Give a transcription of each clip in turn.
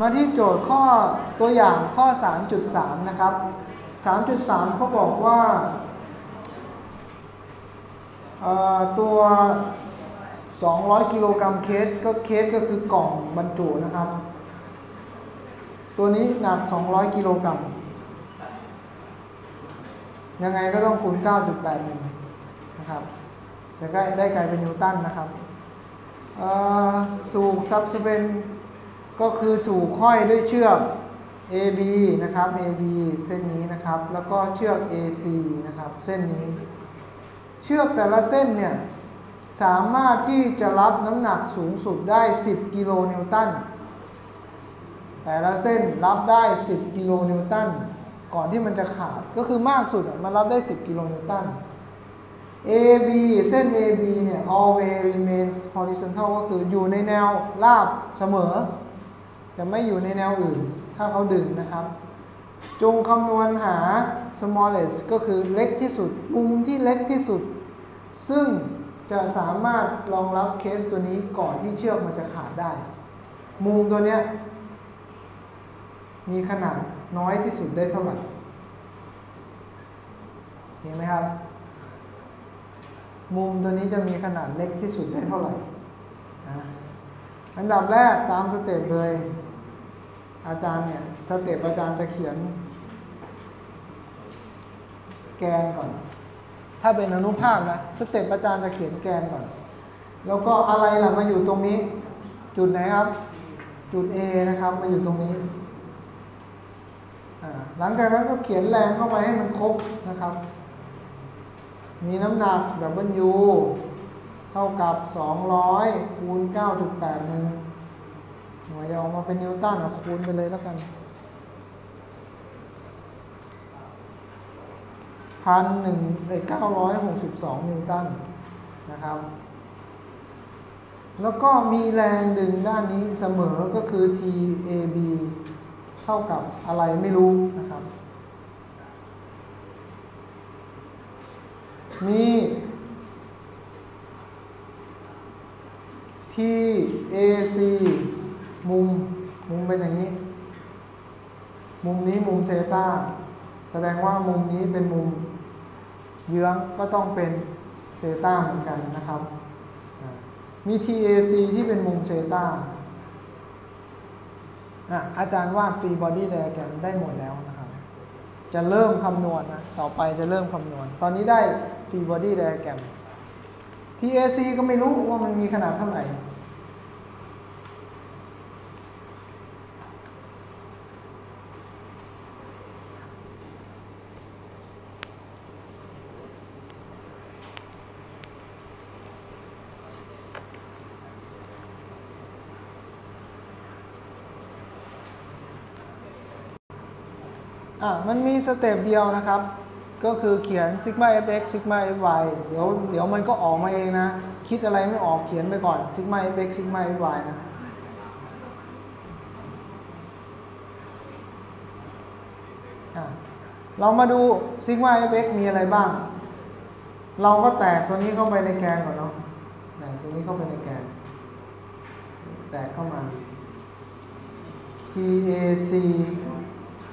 มาที่โจทย์ข้อตัวอย่างข้อ 3.3 นะครับ 3.3เขาบอกว่าตัว 200 กิโลกรัมเคสก็เคสก็คือกล่องบรรจุนะครับ ตัวนี้หนัก 200 กิโลกรัมยังไงก็ต้องคูณ 9.81 นะครับจะได้ได้กลายเป็นนิวตันนะครับเอ่อถูกซับสเปน ก็คือถูกห้อยด้วยเชือก AB นะครับ AB เส้นนี้นะครับ แล้วก็เชือก AC นะครับ เส้นนี้ เชือกแต่ละเส้นเนี่ยสามารถที่จะรับน้ำหนักสูงสุดได้ 10 กิโลนิวตัน แต่ละเส้นรับได้ 10 กิโลนิวตัน ก่อนที่มันจะขาด ก็คือมากสุดมันรับได้ 10 กิโลนิวตัน AB เส้น AB เนี่ย always remains horizontal ก็คืออยู่ในแนวราบเสมอ จะไม่อยู่ในแนวอื่น ถ้าเขาดึงนะครับ จงคำนวณหา smallest ก็คือเล็กที่สุด มุมที่เล็กที่สุด ซึ่งจะสามารถรองรับเคสตัวนี้ก่อนที่เชือกมันจะขาดได้ มุมตัวเนี้ยมีขนาดน้อยที่สุดได้เท่าไหร่ เห็นไหมครับ มุมตัวนี้จะมีขนาดเล็กที่สุดได้เท่าไหร่ อันดับแรกตาม step เลย อาจารย์เนี่ย step อาจารย์จะเขียน แกนก่อน ถ้าเป็นอนุภาคนะ step อาจารย์จะเขียนแกนก่อน แล้วก็อะไรล่ะมาอยู่ตรงนี้ จุดไหนครับ จุด A นะครับมาอยู่ตรงนี้หลังจากนั้นก็เขียนแรงเข้าไปให้มันครบนะครับ มีน้ำหนัก W เท่ากับ 200คูณ9.81 หน่วยออกมาเป็นนิวตันอะคูณไปเลยแล้วกันพันหนึ่งเก้าร้อยหกสิบสองนิวตันนะครับ แล้วก็มีแรงดึงด้านนี้เสมอก็คือ TAB เท่ากับอะไรไม่รู้นะครับ มี TAC มุม มุมเป็นอย่างนี้ มุมนี้มุม เซตาแสดงว่ามุมนี้เป็นมุมเยื้องก็ต้องเป็นเซตาเหมือนกันนะครับ มี TAC ที่เป็นมุมเซตาอาจารย์วาดฟรีบอดี้ไดอะแกรมได้หมดแล้วนะครับ จะเริ่มคำนวณนะต่อไปจะเริ่มคำนวณ ตอนนี้ได้ฟรีบอดี้ไดอะแกรม TAC ก็ไม่รู้ว่ามันมีขนาดเท่าไหร่ อะมันมีสเต็ปเดียวนะครับ ก็คือเขียน sigma fx sigma fy เดี๋ยวเดี๋ยวมันก็ออกมาเองนะ คิดอะไรไม่ออกเขียนไปก่อน sigma fx sigma fy นะอะเรามาดู sigma fx มีอะไรบ้าง เราก็แตกตัวนี้เข้าไปในแกนก่อนเนาะแตกตัวนี้เข้าไปในแกน แตกเข้ามา TAC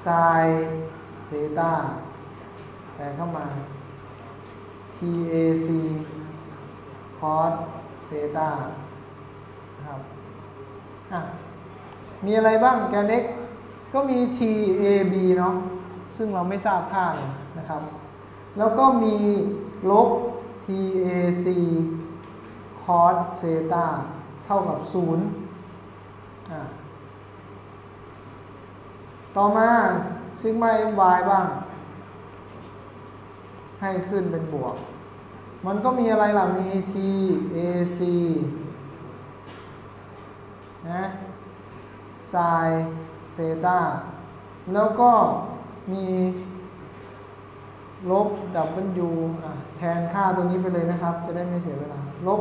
sine theta แตกเข้ามา TAC คอสเซตาครับอะมีอะไรบ้างแกน x ก็มี TAB เนาะซึ่งเราไม่ทราบค่าเลยนะครับ แล้วก็มีลบ TAC cos เซตาเท่ากับ 0อะ ต่อมาซิกมา my บ้าง ให้ขึ้นเป็นบวก มันก็มีอะไรล่ะ มี t a c นะไซเซตาแล้วก็มีลบ w อะแทนค่าตัวนี้ไปเลยนะครับ จะได้ไม่เสียเวลา ลบ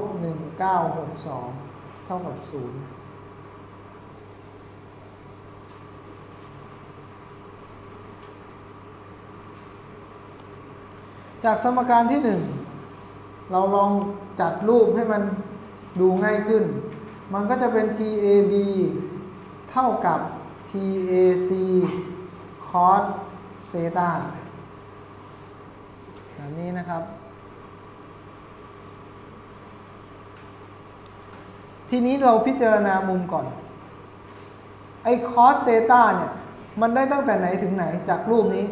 1962 เท่ากับ 0 จากสมการที่หนึ่งเราลองจัดรูปให้มันดูง่ายขึ้น มันก็จะเป็น TAB เท่ากับ TAC cos เซตาแบบนี้นะครับ ทีนี้เราพิจารณามุมก่อน ไอ้คอสเซตาเนี่ย มันได้ตั้งแต่ไหนถึงไหนจากรูปนี้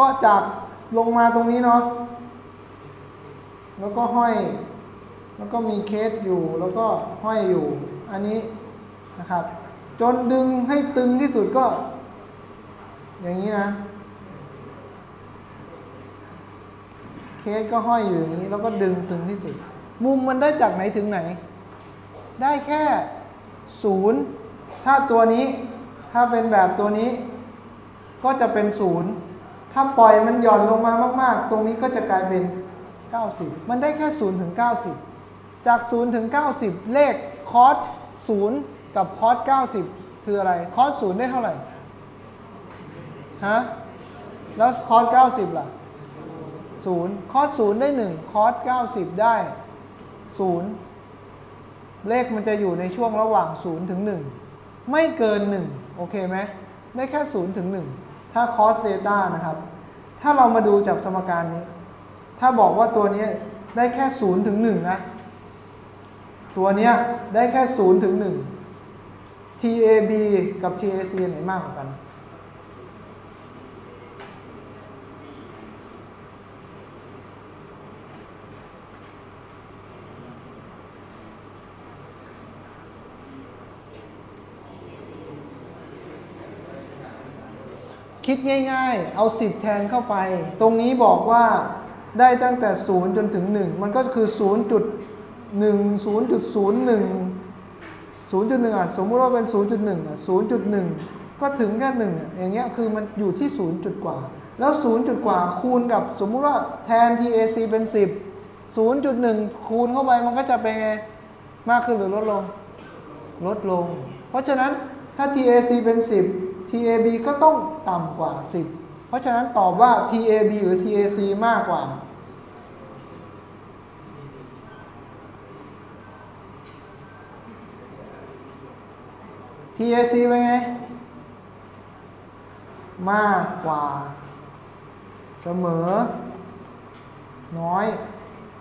ก็จากลงมาตรงนี้เนาะแล้วก็ห้อย แล้วก็มีเคสอยู่แล้วก็ห้อยอยู่ อันนี้นะครับ จนดึงให้ตึงที่สุดก็ อย่างนี้นะ เคสก็ห้อยอยู่อย่างนี้ แล้วก็ดึงตึงที่สุด มุมมันได้จากไหนถึงไหน ได้แค่ศูนย์ถ้าตัวนี้ถ้าเป็นแบบตัวนี้ ก็จะเป็นศูนย์ ถ้าปล่อยมันหย่อนลงมามาก ๆ ตรงนี้ก็จะกลายเป็น 90 มันได้แค่ 0 ถึง 90 จาก 0 ถึง 90 เลข cos 0กับ cos 90 คืออะไร cos 0ได้เท่าไหร่ ฮะ แล้ว cos 90 ล่ะ 0 cos 0ได้ 1 cos 90 ได้ 0 เลขมันจะอยู่ในช่วงระหว่าง 0 ถึง 1 ไม่เกิน 1 โอเคไหม ได้แค่ 0 ถึง 1 ถ้าคอสเซต้านะครับ ถ้าเรามาดูจากสมการนี้ ถ้าบอกว่าตัวนี้ได้แค่0ถึง1นะ ตัวนี้ได้แค่0ถึง1 TAB กับ TAC ไหนมากกว่ากัน คิดง่ายๆ เอา 10 แทนเข้าไป ตรงนี้บอกว่าได้ตั้งแต่ 0 จนถึง 1 มันก็คือ 0.1 0.01 0.1อะสมมุติว่าเป็น 0.1อะ0.1 ก็ถึงแค่1อะอย่างเงี้ยคือมันอยู่ที่ 0 จุดกว่า แล้ว 0 จุดกว่าคูณกับสมมุติว่าแทน TAC เป็น 10 0.1 คูณเข้าไปมันก็จะเป็นไงมากขึ้นหรือลดลง ลดลง เพราะฉะนั้นถ้า TAC เป็น 10 TAB ก็ต้องต่ำกว่า 10 เพราะฉะนั้นตอบว่า TAB หรือ TAC มากกว่า TAC เป็นไง มากกว่า เสมอ น้อย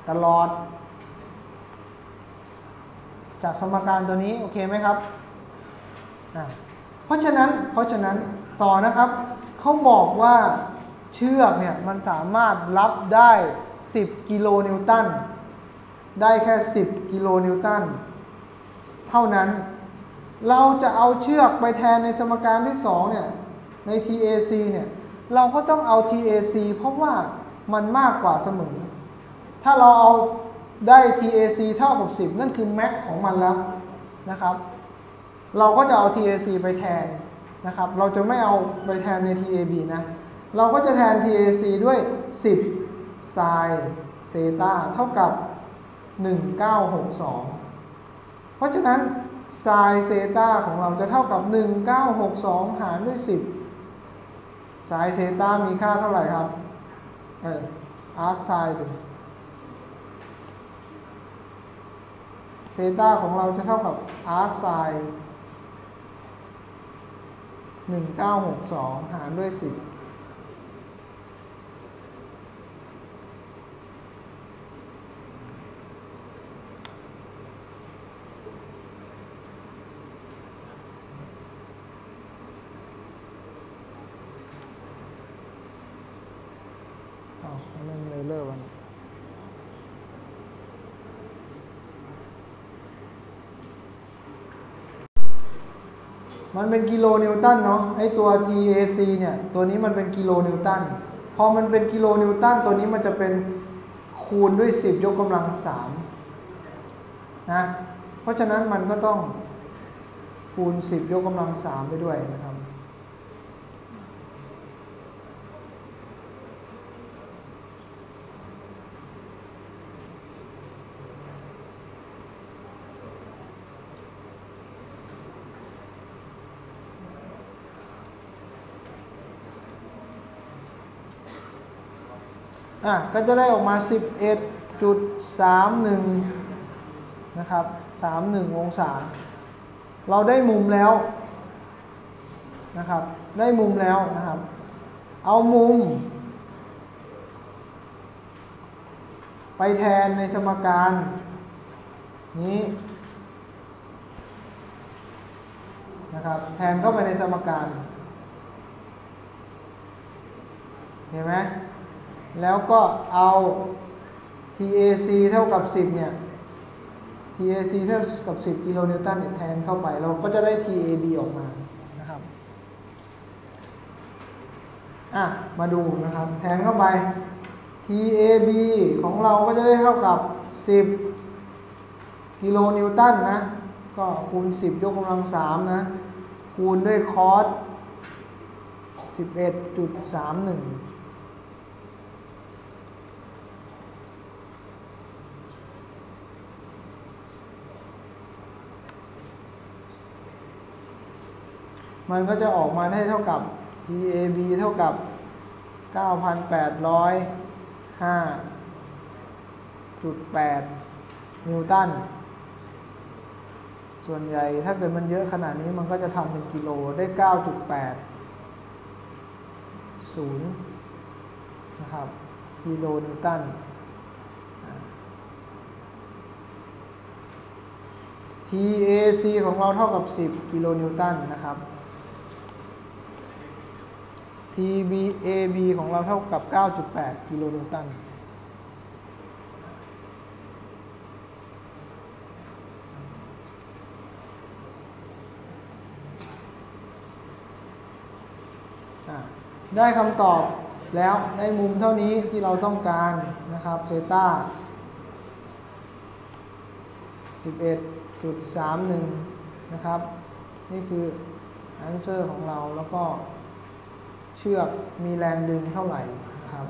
ตลอด จากสมการตัวนี้ โอเคไหมครับอะ เพราะฉะนั้นเพราะฉะนั้นต่อนะครับเขาบอกว่าเชือกเนี่ยมันสามารถรับได้ 10 กิโลนิวตันได้แค่ 10 กิโลนิวตันเท่านั้น เราจะเอาเชือกไปแทนในสมการที่2เนี่ยใน TAC เนี่ยเราก็ต้องเอา TAC เพราะว่ามันมากกว่าเสมอ ถ้าเราเอาได้ TAC เท่ากับ 10 นั่นคือแม็กของมันแล้วนะครับ เราก็จะเอา TAC ไปแทนนะครับ เราจะไม่เอาไปแทนใน TAB นะ เราก็จะแทน TAC ด้วย 10 sin เซตาเท่ากับ 1962 เพราะฉะนั้น sin เซตาของเราจะเท่ากับ 1962 หารด้วย 10 sin เซตามีค่าเท่าไหร่ครับ เออ arc sin ดิเซตาของเราจะเท่ากับ arc sin 1962 หารด้วย 10 อ๋อเล่นเลเลอร์วัน มันเป็นกิโลนิวตันเนาะไอตัว TAC เนี่ยตัวนี้มันเป็นกิโลนิวตันพอมันเป็นกิโลนิวตันตัวนี้มันจะเป็นคูณด้วย 10 ยกกำลัง3นะเพราะฉะนั้นมันก็ต้องคูณ 10 ยกกำลัง3ไปด้วยนะครับ อะก็จะได้ออกมา 11.31 นะครับ 31 องศา เราได้มุมแล้วนะครับ ได้มุมแล้วนะครับ เอามุม ไปแทนในสมการนี้นะครับแทนเข้าไปในสมการ เห็นไหม แล้วก็เอา TAC เท่ากับ 10 เนี่ย TAC เท่ากับ 10 กิโลนิวตันเนี่ยแทนเข้าไป เราก็จะได้ TAB ออกมานะครับอะมาดูนะครับ แทนเข้าไป TAB ของเราก็จะได้เท่ากับ 10 กิโลนิวตันนะ ก็คูณ 10 ยกกำลัง 3 นะ คูณด้วยคอส11.31 มันก็จะออกมาได้เท่ากับ TAB เท่ากับ 9,805.8 นิวตัน ส่วนใหญ่ถ้าเกิดมันเยอะขนาดนี้มันก็จะทำเป็นกิโลได้ 9.8 0 นะครับ กิโลนิวตัน TAC ของเราเท่ากับ 10 กิโลนิวตันนะครับ TBAB ของเราเท่ากับ 9.8 กิโลนิวตัน ได้คำตอบแล้วได้มุมเท่านี้ที่เราต้องการนะครับเซต้า11.31 นะครับ นี่คือ answer ของเราแล้วก็ เชือกมีแรงดึงเท่าไหร่ครับ